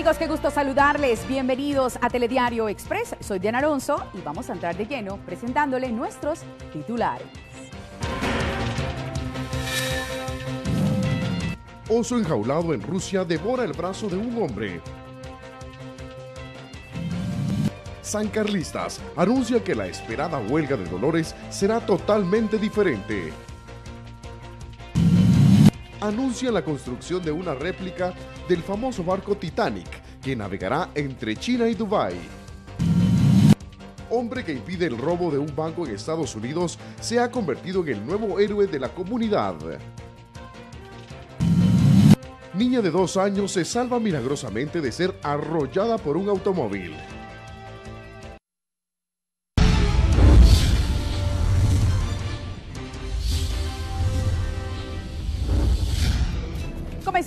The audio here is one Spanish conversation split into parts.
Hola, ¿qué tal amigos? Qué gusto saludarles. Bienvenidos a Telediario Express. Soy Diana Alonso y vamos a entrar de lleno presentándole nuestros titulares. Oso enjaulado en Rusia devora el brazo de un hombre. San Carlistas anuncia que la esperada huelga de Dolores será totalmente diferente. Anuncia la construcción de una réplica del famoso barco Titanic que navegará entre China y Dubái. Hombre que impide el robo de un banco en Estados Unidos se ha convertido en el nuevo héroe de la comunidad. Niña de dos años se salva milagrosamente de ser arrollada por un automóvil.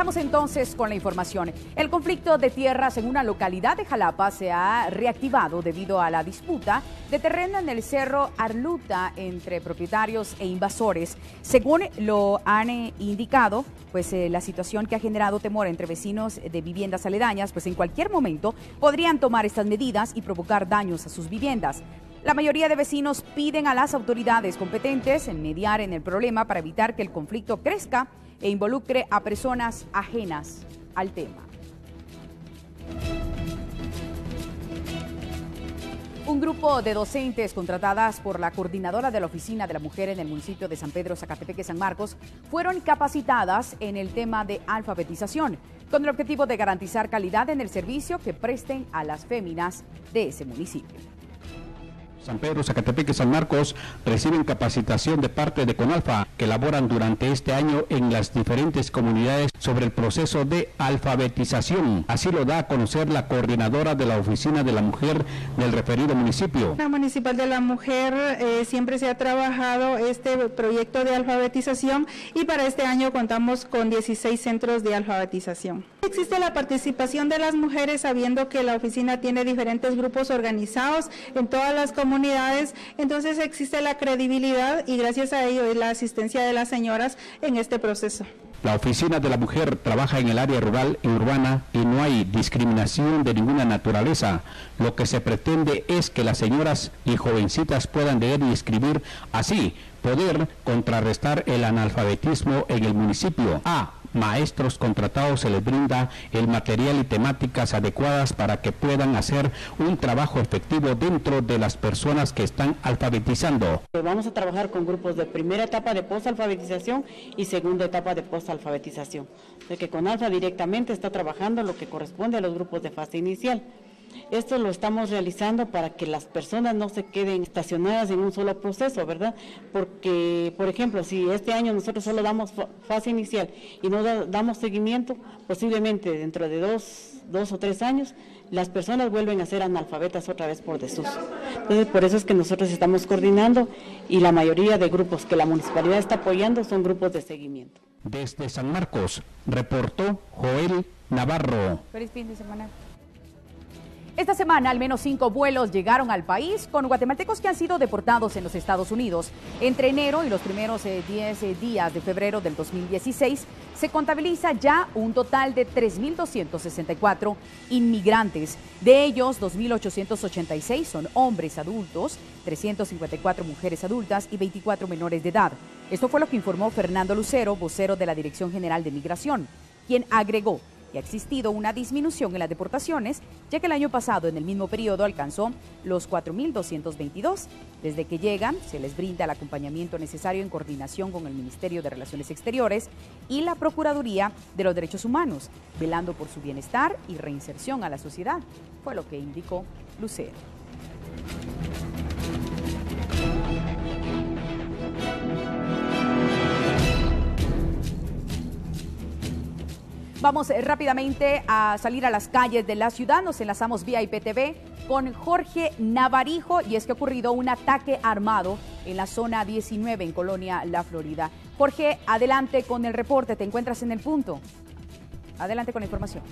Comenzamos entonces con la información. El conflicto de tierras en una localidad de Jalapa se ha reactivado debido a la disputa de terreno en el cerro Arluta entre propietarios e invasores. Según lo han eh, indicado, pues eh, la situación que ha generado temor entre vecinos de viviendas aledañas, pues en cualquier momento podrían tomar estas medidas y provocar daños a sus viviendas. La mayoría de vecinos piden a las autoridades competentes en mediar en el problema para evitar que el conflicto crezca e involucre a personas ajenas al tema. Un grupo de docentes contratadas por la coordinadora de la Oficina de la Mujer en el municipio de San Pedro, Zacatepeque, San Marcos, fueron capacitadas en el tema de alfabetización, con el objetivo de garantizar calidad en el servicio que presten a las féminas de ese municipio. San Pedro, Zacatepeque y San Marcos reciben capacitación de parte de CONALFA que elaboran durante este año en las diferentes comunidades sobre el proceso de alfabetización. Así lo da a conocer la coordinadora de la Oficina de la Mujer del referido municipio. La Municipal de la Mujer eh, siempre se ha trabajado este proyecto de alfabetización y para este año contamos con 16 centros de alfabetización. Existe la participación de las mujeres sabiendo que la oficina tiene diferentes grupos organizados en todas las comunidades comunidades, entonces existe la credibilidad y gracias a ello es la asistencia de las señoras en este proceso. La Oficina de la Mujer trabaja en el área rural y urbana y no hay discriminación de ninguna naturaleza. Lo que se pretende es que las señoras y jovencitas puedan leer y escribir así, poder contrarrestar el analfabetismo en el municipio. A maestros contratados se les brinda el material y temáticas adecuadas para que puedan hacer un trabajo efectivo dentro de las personas que están alfabetizando. Vamos a trabajar con grupos de primera etapa de post-alfabetización y segunda etapa de post-alfabetización. De que con Alfa directamente está trabajando lo que corresponde a los grupos de fase inicial. Esto lo estamos realizando para que las personas no se queden estacionadas en un solo proceso, ¿verdad? Porque, por ejemplo, si este año nosotros solo damos fase inicial y no damos seguimiento, posiblemente dentro de dos, dos o tres años las personas vuelven a ser analfabetas otra vez por desuso. Entonces, por eso es que nosotros estamos coordinando y la mayoría de grupos que la municipalidad está apoyando son grupos de seguimiento. Desde San Marcos, reportó Joel Navarro. Feliz fin de semana. Esta semana al menos cinco vuelos llegaron al país con guatemaltecos que han sido deportados en los Estados Unidos. Entre enero y los primeros 10 eh, eh, días de febrero del 2016 se contabiliza ya un total de 3.264 inmigrantes. De ellos, 2.886 son hombres adultos, 354 mujeres adultas y 24 menores de edad. Esto fue lo que informó Fernando Lucero, vocero de la Dirección General de Migración, quien agregó y ha existido una disminución en las deportaciones, ya que el año pasado en el mismo periodo alcanzó los 4.222. Desde que llegan, se les brinda el acompañamiento necesario en coordinación con el Ministerio de Relaciones Exteriores y la Procuraduría de los Derechos Humanos, velando por su bienestar y reinserción a la sociedad, fue lo que indicó Lucero. Vamos eh, rápidamente a salir a las calles de la ciudad. Nos enlazamos vía IPTV con Jorge Navarijo y es que ha ocurrido un ataque armado en la zona 19 en Colonia La Florida. Jorge, adelante con el reporte. Te encuentras en el punto. Adelante con la información.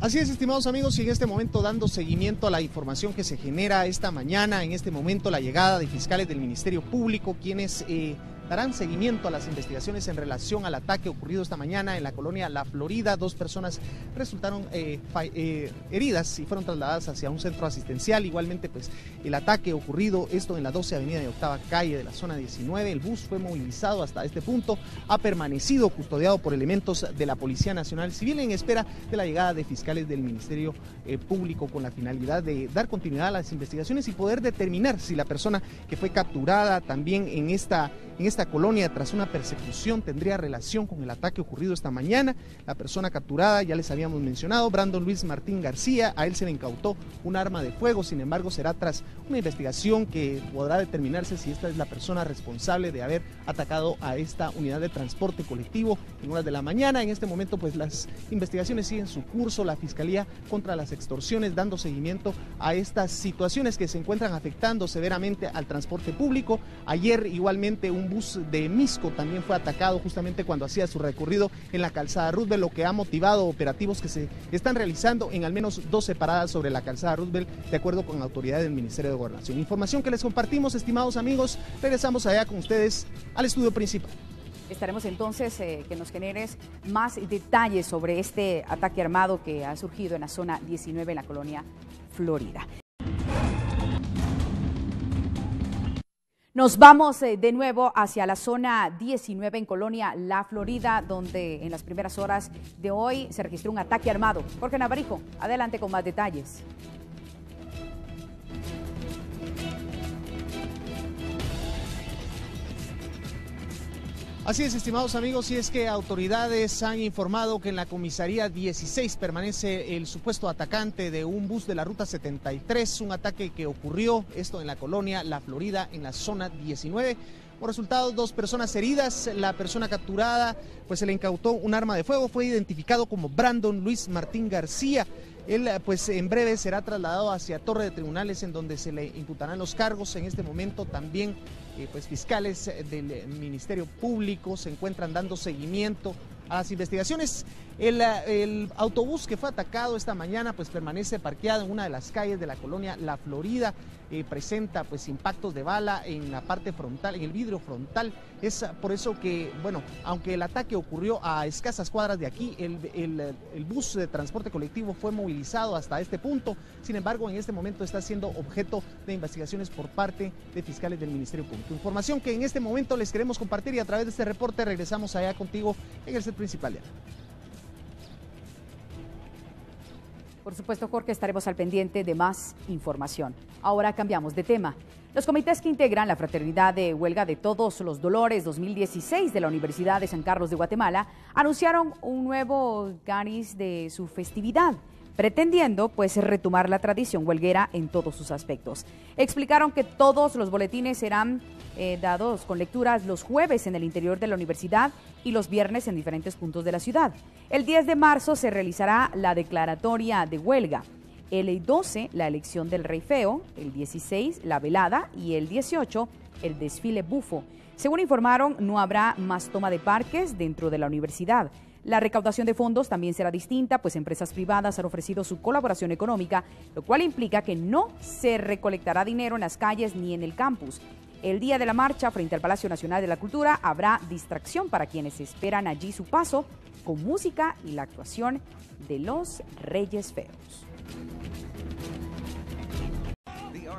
Así es, estimados amigos, y en este momento dando seguimiento a la información que se genera esta mañana, en este momento la llegada de fiscales del Ministerio Público, quienes eh, darán seguimiento a las investigaciones en relación al ataque ocurrido esta mañana en la colonia La Florida. Dos personas resultaron eh, eh, heridas y fueron trasladadas hacia un centro asistencial. Igualmente, pues el ataque ocurrido, esto en la 12 Avenida de Octava Calle de la zona 19. El bus fue movilizado hasta este punto, ha permanecido custodiado por elementos de la Policía Nacional Civil en espera de la llegada de fiscales del Ministerio eh, Público con la finalidad de dar continuidad a las investigaciones y poder determinar si la persona que fue capturada también en esta, en esta colonia tras una persecución tendría relación con el ataque ocurrido esta mañana. La persona capturada, ya les habíamos mencionado, Brandon Luis Martín García, a él se le incautó un arma de fuego, sin embargo será tras una investigación que podrá determinarse si esta es la persona responsable de haber atacado a esta unidad de transporte colectivo en horas de la mañana. En este momento pues las investigaciones siguen su curso, la Fiscalía contra las extorsiones dando seguimiento a estas situaciones que se encuentran afectando severamente al transporte público. Ayer igualmente un bus de Misco también fue atacado justamente cuando hacía su recorrido en la calzada Roosevelt, lo que ha motivado operativos que se están realizando en al menos dos separadas sobre la calzada Roosevelt, de acuerdo con autoridades del Ministerio de Gobernación. Información que les compartimos, estimados amigos. Regresamos allá con ustedes al estudio principal. Estaremos entonces eh, que nos generes más detalles sobre este ataque armado que ha surgido en la zona 19 en la colonia Florida. Nos vamos eh, de nuevo hacia la zona 19 en Colonia La Florida, donde en las primeras horas de hoy se registró un ataque armado. Jorge Navarijo, adelante con más detalles. Así es, estimados amigos, y es que autoridades han informado que en la comisaría 16 permanece el supuesto atacante de un bus de la ruta 73, un ataque que ocurrió, esto en la colonia La Florida, en la zona 19. Por resultado, dos personas heridas, la persona capturada, pues se le incautó un arma de fuego, fue identificado como Brandon Luis Martín García. Él, pues en breve será trasladado hacia Torre de Tribunales, en donde se le imputarán los cargos. En este momento también eh, pues fiscales eh, del eh, Ministerio Público se encuentran dando seguimiento a las investigaciones. El, autobús que fue atacado esta mañana pues permanece parqueado en una de las calles de la colonia La Florida. Eh, presenta pues impactos de bala en la parte frontal, en el vidrio frontal. Es por eso que, bueno, aunque el ataque ocurrió a escasas cuadras de aquí, el, el bus de transporte colectivo fue movilizado hasta este punto. Sin embargo, en este momento está siendo objeto de investigaciones por parte de fiscales del Ministerio Público. Información que en este momento les queremos compartir y a través de este reporte regresamos allá contigo en el principal. Por supuesto, Jorge, estaremos al pendiente de más información. Ahora cambiamos de tema. Los comités que integran la Fraternidad de Huelga de Todos los Dolores 2016 de la Universidad de San Carlos de Guatemala anunciaron un nuevo garis de su festividad pretendiendo pues retomar la tradición huelguera en todos sus aspectos. Explicaron que todos los boletines serán eh, dados con lecturas los jueves en el interior de la universidad y los viernes en diferentes puntos de la ciudad. El 10 de marzo se realizará la declaratoria de huelga. El 12, la elección del rey feo, el 16, la velada y el 18, el desfile bufo. Según informaron, no habrá más toma de parques dentro de la universidad. La recaudación de fondos también será distinta, pues empresas privadas han ofrecido su colaboración económica, lo cual implica que no se recolectará dinero en las calles ni en el campus. El día de la marcha frente al Palacio Nacional de la Cultura habrá distracción para quienes esperan allí su paso con música y la actuación de los Reyes Feos.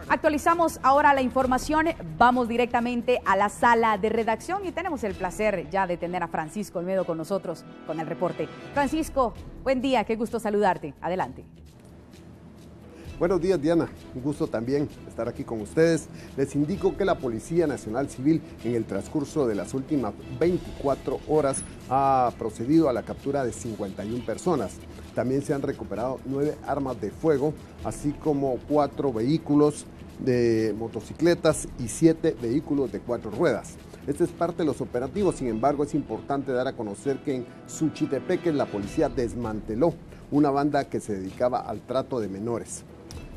Actualizamos ahora la información, vamos directamente a la sala de redacción y tenemos el placer ya de tener a Francisco Olmedo con nosotros con el reporte. Francisco, buen día, qué gusto saludarte. Adelante. Buenos días Diana, un gusto también estar aquí con ustedes. Les indico que la Policía Nacional Civil en el transcurso de las últimas 24 horas ha procedido a la captura de 51 personas. También se han recuperado nueve armas de fuego, así como cuatro vehículos de motocicletas y siete vehículos de cuatro ruedas. Este es parte de los operativos, sin embargo es importante dar a conocer que en Suchitepeque la policía desmanteló una banda que se dedicaba al trato de menores.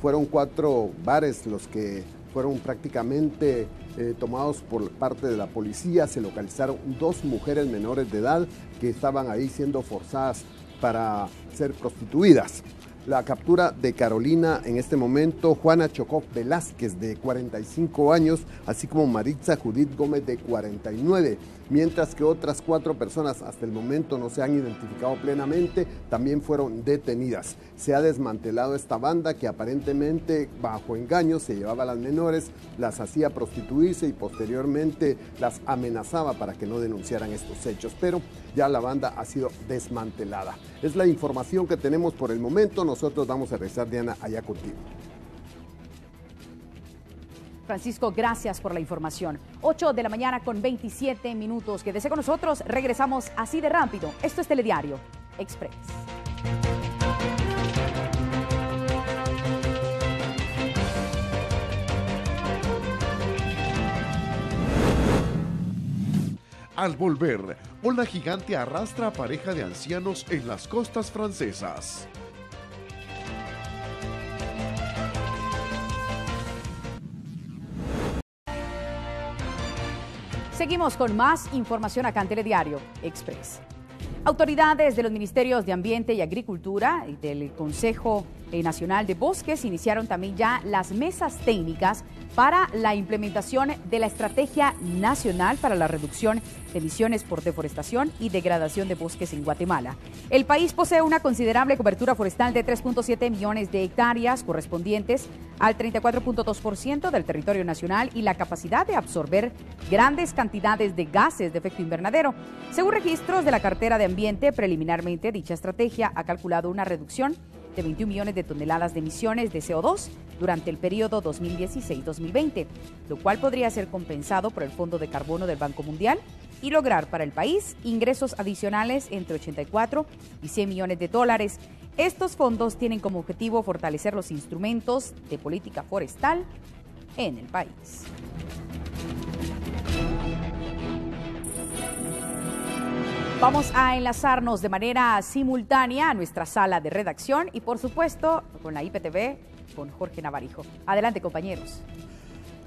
Fueron cuatro bares los que fueron prácticamente eh, tomados por parte de la policía. Se localizaron dos mujeres menores de edad que estaban ahí siendo forzadas para ser prostituidas. la captura de Carolina en este momento, Juana Chocó Velázquez de 45 años, así como Maritza Judith Gómez de 49 mientras que otras cuatro personas hasta el momento no se han identificado plenamente, también fueron detenidas. Se ha desmantelado esta banda que aparentemente bajo engaño se llevaba a las menores, las hacía prostituirse y posteriormente las amenazaba para que no denunciaran estos hechos, pero ya la banda ha sido desmantelada. Es la información que tenemos por el momento, nosotros vamos a regresar Diana allá contigo. Francisco, gracias por la información. 8 de la mañana con 27 minutos. Quédese con nosotros. Regresamos así de rápido. Esto es Telediario Express. Al volver, ola gigante arrastra a pareja de ancianos en las costas francesas. Seguimos con más información acá en Telediario Express. Autoridades de los Ministerios de Ambiente y Agricultura y del Consejo Nacional de Bosques iniciaron también ya las mesas técnicas para la implementación de la Estrategia Nacional para la Reducción de Emisiones por Deforestación y Degradación de Bosques en Guatemala. El país posee una considerable cobertura forestal de 3.7 millones de hectáreas correspondientes al 34.2% del territorio nacional y la capacidad de absorber grandes cantidades de gases de efecto invernadero. Según registros de la cartera de ambiente, preliminarmente dicha estrategia ha calculado una reducción de 21 millones de toneladas de emisiones de CO2 durante el periodo 2016-2020, lo cual podría ser compensado por el Fondo de Carbono del Banco Mundial y lograr para el país ingresos adicionales entre 84 y 100 millones de dólares. Estos fondos tienen como objetivo fortalecer los instrumentos de política forestal en el país. Vamos a enlazarnos de manera simultánea a nuestra sala de redacción y por supuesto con la IPTV, con Jorge Navarijo. Adelante compañeros.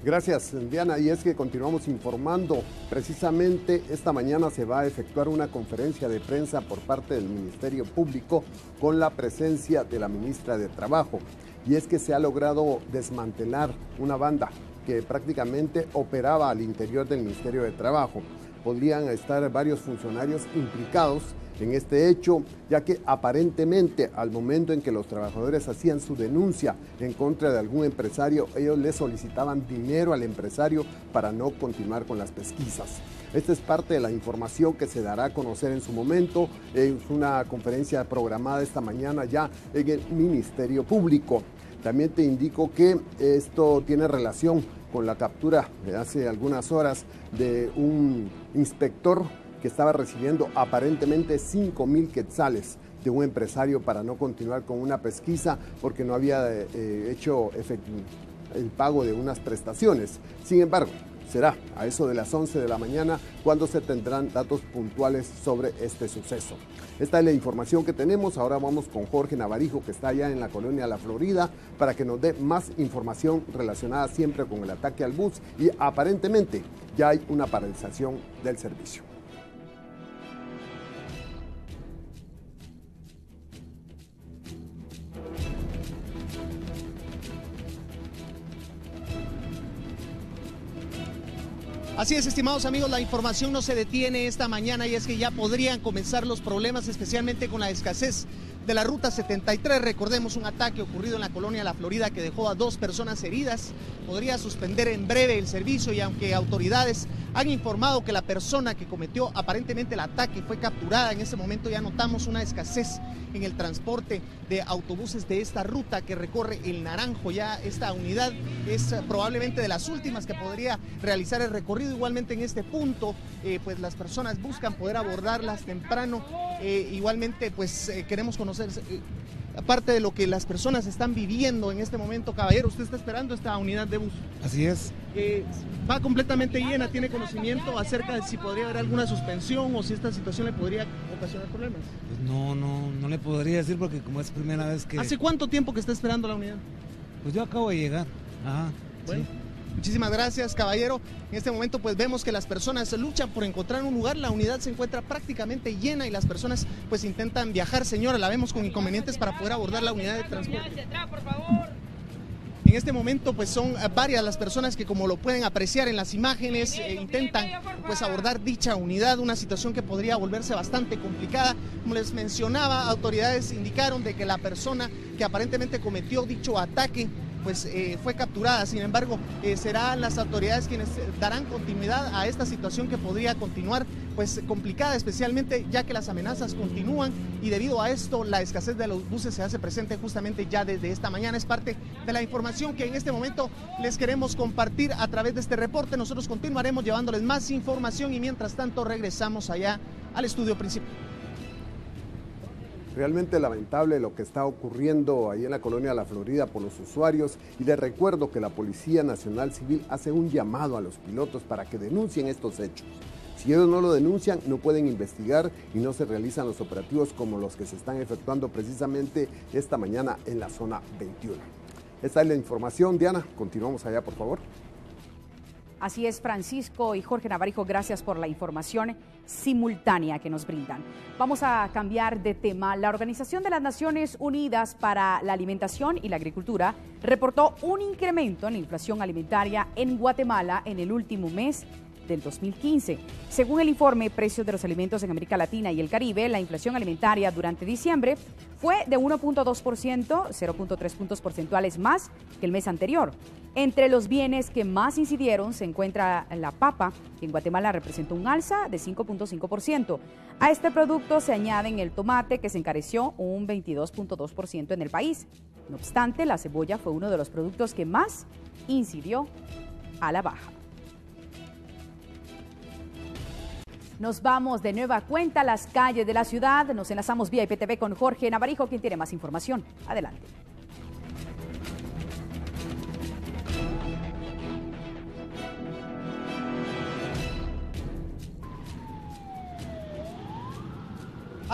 Gracias, Diana. Y es que continuamos informando. Precisamente esta mañana se va a efectuar una conferencia de prensa por parte del Ministerio Público con la presencia de la ministra de Trabajo. Y es que se ha logrado desmantelar una banda que prácticamente operaba al interior del Ministerio de Trabajo podrían estar varios funcionarios implicados en este hecho, ya que aparentemente al momento en que los trabajadores hacían su denuncia en contra de algún empresario, ellos le solicitaban dinero al empresario para no continuar con las pesquisas. Esta es parte de la información que se dará a conocer en su momento. Es una conferencia programada esta mañana ya en el Ministerio Público. También te indico que esto tiene relación con la captura de hace algunas horas de un inspector que estaba recibiendo aparentemente 5 mil quetzales de un empresario para no continuar con una pesquisa porque no había eh, hecho el pago de unas prestaciones. Sin embargo, será a eso de las 11 de la mañana cuando se tendrán datos puntuales sobre este suceso. Esta es la información que tenemos. Ahora vamos con Jorge Navarijo, que está allá en la colonia La Florida, para que nos dé más información relacionada siempre con el ataque al bus y aparentemente ya hay una paralización del servicio. Así es, estimados amigos, la información no se detiene esta mañana y es que ya podrían comenzar los problemas, especialmente con la escasez de la Ruta 73. Recordemos un ataque ocurrido en la colonia La Florida que dejó a dos personas heridas. Podría suspender en breve el servicio y aunque autoridades han informado que la persona que cometió aparentemente el ataque fue capturada, en ese momento ya notamos una escasez en el transporte de autobuses de esta ruta que recorre el Naranjo. Ya esta unidad es eh, probablemente de las últimas que podría realizar el recorrido. Igualmente en este punto, eh, pues las personas buscan poder abordarlas temprano. Eh, igualmente, pues queremos conocer aparte de lo que las personas están viviendo en este momento. Caballero, usted está esperando esta unidad de bus. Así es. va completamente llena, tiene conocimiento acerca de si podría haber alguna suspensión o si esta situación le podría ocasionar problemas. Pues no, no, no le podría decir porque como es primera vez que... ¿Hace cuánto tiempo que está esperando la unidad? Pues yo acabo de llegar. Ajá. Bueno. Muchísimas gracias, caballero. En este momento pues vemos que las personas luchan por encontrar un lugar. La unidad se encuentra prácticamente llena y las personas pues intentan viajar. Señora, la vemos con inconvenientes para poder abordar la unidad de transporte. En este momento pues son varias las personas que como lo pueden apreciar en las imágenes eh, intentan pues abordar dicha unidad, una situación que podría volverse bastante complicada. Como les mencionaba, autoridades indicaron de que la persona que aparentemente cometió dicho ataque pues eh, fue capturada. Sin embargo, eh, serán las autoridades quienes darán continuidad a esta situación que podría continuar pues complicada, especialmente ya que las amenazas continúan y debido a esto la escasez de los buses se hace presente justamente ya desde esta mañana. Es parte de la información que en este momento les queremos compartir a través de este reporte. Nosotros continuaremos llevándoles más información y mientras tanto regresamos allá al estudio principal. Realmente lamentable lo que está ocurriendo ahí en la colonia La Florida por los usuarios y les recuerdo que la Policía Nacional Civil hace un llamado a los pilotos para que denuncien estos hechos. Si ellos no lo denuncian, no pueden investigar y no se realizan los operativos como los que se están efectuando precisamente esta mañana en la zona 21. Esta es la información, Diana. Continuamos allá, por favor. Así es, Francisco y Jorge Navarijo, gracias por la información simultánea que nos brindan. Vamos a cambiar de tema. La Organización de las Naciones Unidas para la Alimentación y la Agricultura reportó un incremento en la inflación alimentaria en Guatemala en el último mes del 2015. Según el informe Precios de los Alimentos en América Latina y el Caribe, la inflación alimentaria durante diciembre fue de 1.2%, 0.3 puntos porcentuales más que el mes anterior. Entre los bienes que más incidieron se encuentra la papa, que en Guatemala representó un alza de 5.5%. A este producto se añaden el tomate, que se encareció un 22.2% en el país. No obstante, la cebolla fue uno de los productos que más incidió a la baja. Nos vamos de nueva cuenta a las calles de la ciudad. Nos enlazamos vía IPTV con Jorge Navarijo, quien tiene más información. Adelante.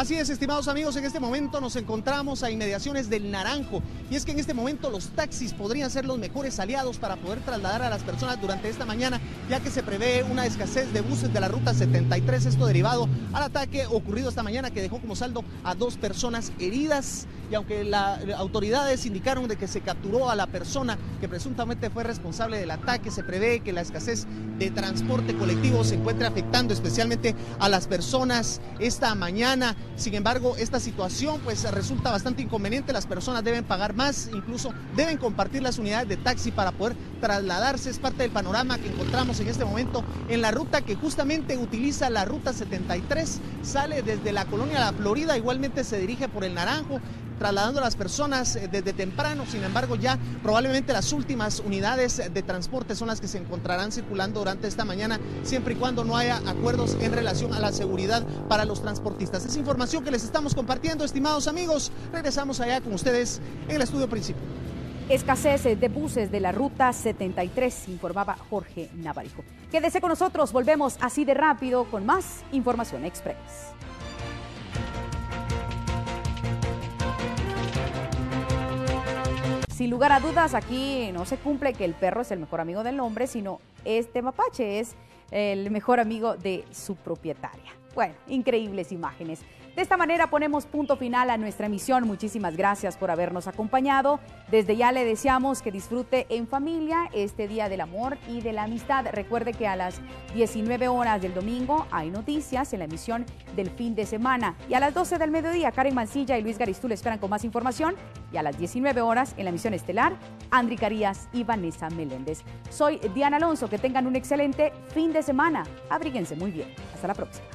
Así es, estimados amigos, en este momento nos encontramos a inmediaciones del Naranjo. Y es que en este momento los taxis podrían ser los mejores aliados para poder trasladar a las personas durante esta mañana, ya que se prevé una escasez de buses de la ruta 73, esto derivado al ataque ocurrido esta mañana que dejó como saldo a dos personas heridas. Y aunque las autoridades indicaron de que se capturó a la persona que presuntamente fue responsable del ataque, se prevé que la escasez de transporte colectivo se encuentre afectando especialmente a las personas esta mañana. Sin embargo, esta situación pues resulta bastante inconveniente, las personas deben pagar más, incluso deben compartir las unidades de taxi para poder trasladarse, es parte del panorama que encontramos en este momento en la ruta que justamente utiliza la ruta 73, sale desde la colonia La Florida, igualmente se dirige por el Naranjo, trasladando a las personas eh, desde temprano. Sin embargo, ya probablemente las últimas unidades de transporte son las que se encontrarán circulando durante esta mañana, siempre y cuando no haya acuerdos en relación a la seguridad para los transportistas. Es información que les estamos compartiendo, estimados amigos. Regresamos allá con ustedes en el estudio principal. Escasez de buses de la ruta 73, informaba Jorge Navarijo. Quédese con nosotros, volvemos así de rápido con más información express. sin lugar a dudas, aquí no se cumple que el perro es el mejor amigo del hombre, sino este mapache es el mejor amigo de su propietaria. Bueno, increíbles imágenes. De esta manera ponemos punto final a nuestra emisión. Muchísimas gracias por habernos acompañado. Desde ya le deseamos que disfrute en familia este Día del Amor y de la Amistad. Recuerde que a las 19 horas del domingo hay noticias en la emisión del fin de semana. Y a las 12 del mediodía, Karen Mancilla y Luis Garistul esperan con más información. Y a las 19 horas en la emisión estelar, Andri Carías y Vanessa Meléndez. Soy Diana Alonso. Que tengan un excelente fin de semana. Abríguense muy bien. Hasta la próxima.